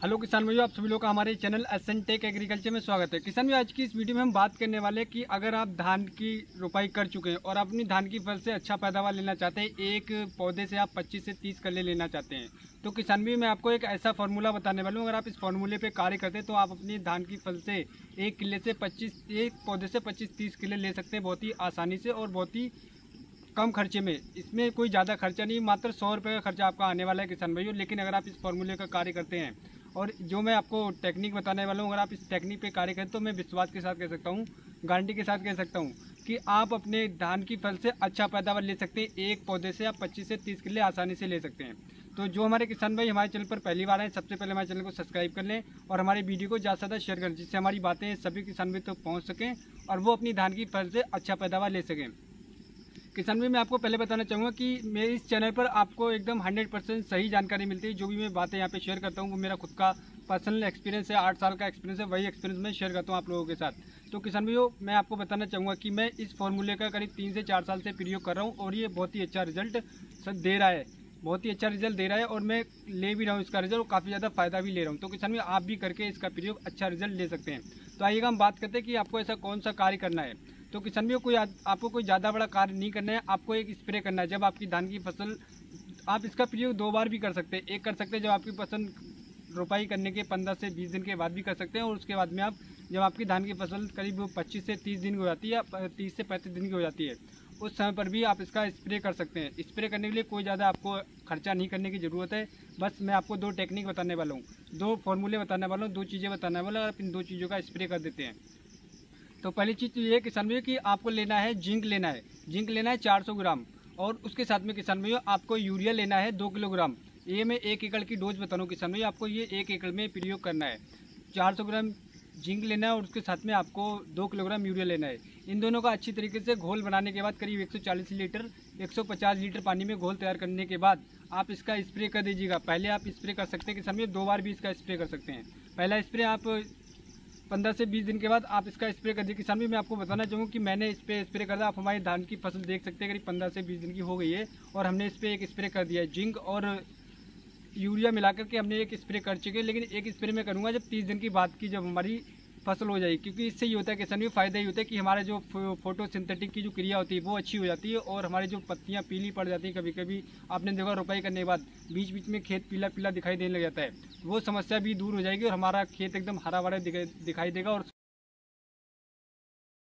Hello किसान भाइयों, आप सभी लोग का हमारे channel S N tech agriculture में स्वागत है। किसान भाई आज की इस वीडियो में हम बात करने वाले हैं कि अगर आप धान की रोपाई कर चुके हैं और अपनी धान की फ़सल से अच्छा पैदावार लेना चाहते हैं, एक पौधे से आप 25 से 30 कल्ले लेना चाहते हैं तो किसान भाई मैं आपको एक ऐसा फार्मूला बताने वाला हूँ। अगर आप इस फार्मूले पर कार्य करते हैं तो आप अपनी धान की फ़सल से एक किले से पच्चीस, एक पौधे से पच्चीस तीस किले ले सकते हैं बहुत ही आसानी से और बहुत ही कम खर्चे में। इसमें कोई ज़्यादा खर्चा नहीं, मात्र सौ रुपये का खर्चा आपका आने वाला है किसान भाइयों, लेकिन अगर आप इस फार्मूले का कार्य करते हैं और जो मैं आपको टेक्निक बताने वाला हूँ, अगर आप इस टेक्निक पे कार्य करें तो मैं विश्वास के साथ कह सकता हूँ गारंटी के साथ कह सकता हूँ कि आप अपने धान की फ़सल से अच्छा पैदावार ले सकते हैं। एक पौधे से आप 25 से 30 किले आसानी से ले सकते हैं। तो जो हमारे किसान भाई हमारे चैनल पर पहली बार आए, सबसे पहले हमारे चैनल को सब्सक्राइब कर लें और हमारे वीडियो को ज़्यादा से ज़्यादा शेयर करें, जिससे हमारी बातें सभी किसान भाई तक तो पहुँच सकें और वो अपनी धान की फ़सल से अच्छा पैदावार ले सकें। किसान भाई, मैं आपको पहले बताना चाहूँगा कि मेरे इस चैनल पर आपको एकदम 100 परसेंट सही जानकारी मिलती है। जो भी मैं बातें यहाँ पे शेयर करता हूँ, वो मेरा खुद का पर्सनल एक्सपीरियंस है, आठ साल का एक्सपीरियंस है, वही एक्सपीरियंस मैं शेयर करता हूँ आप लोगों के साथ। तो किसान भाइयों, मैं आपको बताना चाहूँगा कि मैं इस फॉर्मूले का करीब तीन से चार साल से प्रयोग कर रहा हूँ और ये बहुत ही अच्छा रिज़ल्ट दे रहा है। बहुत ही अच्छा रिज़ल्ट दे रहा है और मैं ले भी रहा हूँ इसका रिज़ल्ट और काफ़ी ज़्यादा फ़ायदा भी ले रहा हूँ। तो किसान भाई आप भी करके इसका प्रयोग अच्छा रिज़ल्ट ले सकते हैं। तो आइएगा, हम बात करते हैं कि आपको ऐसा कौन सा कार्य करना है। तो किसान भाइयों, कोई आपको कोई ज़्यादा बड़ा कार्य नहीं करना है, आपको एक स्प्रे करना है। जब आपकी धान की फ़सल आप इसका प्रयोग दो बार भी कर सकते हैं। एक कर सकते हैं जब आपकी फ़सल रोपाई करने के पंद्रह से बीस दिन के बाद भी कर सकते हैं, और उसके बाद में आप जब आपकी धान की फ़सल करीब पच्चीस से तीस दिन की हो जाती है या तीस से पैंतीस दिन की हो जाती है, उस समय पर भी आप इसका स्प्रे कर सकते हैं। स्प्रे करने के लिए कोई ज़्यादा आपको खर्चा नहीं करने की ज़रूरत है। बस मैं आपको दो टेक्निक बताने वाला हूँ। दो फॉर्मूले बताने वाला हूँ, दो चीज़ें बताने वाला हूँ आप इन दो चीज़ों का स्प्रे कर देते हैं। तो पहली चीज़ तो ये है, किसान भैया कि आपको लेना है जिंक लेना है। जिंक लेना है 400 ग्राम, और उसके साथ में किसान भैया आपको यूरिया लेना है दो किलोग्राम। ये मैं एक एकड़ की डोज बता रहा हूँ, किसान भैया आपको ये एक एकड़ में प्रयोग करना है। 400 ग्राम जिंक लेना है, और उसके साथ में आपको दो किलोग्राम यूरिया लेना है। इन दोनों का अच्छी तरीके से घोल बनाने के बाद, करीब 140 लीटर 150 लीटर पानी में घोल तैयार करने के बाद, आप इसका स्प्रे कर दीजिएगा। पहले आप स्प्रे कर सकते हैं कि समय दो बार भी इसका स्प्रे कर सकते हैं। पहला स्प्रे आप पंद्रह से बीस दिन के बाद आप इसका स्प्रे कर दिए किसान भी, मैं आपको बताना चाहूँगा कि मैंने इस पर स्प्रे कर दिया। आप हमारी धान की फ़सल देख सकते हैं, करीब पंद्रह से बीस दिन की हो गई है और हमने इस पर एक स्प्रे कर दिया है। जिंक और यूरिया मिलाकर के हमने एक स्प्रे कर चुके हैं। लेकिन एक स्प्रे मैं करूँगा जब तीस दिन की बात की, जब हमारी फ़सल हो जाएगी, क्योंकि इससे ये होता है किसान भी फ़ायदा ही होता है कि हमारे जो फ़ोटो सिंथेटिक की जो क्रिया होती है, वो अच्छी हो जाती है और हमारी जो पत्तियाँ पीली पड़ जाती हैं कभी कभी आपने देखा रोपाई करने के बाद बीच बीच में खेत पीला पीला दिखाई देने लग जाता है। वो समस्या भी दूर हो जाएगी और हमारा खेत एकदम हरा भरा दिखाई देगा और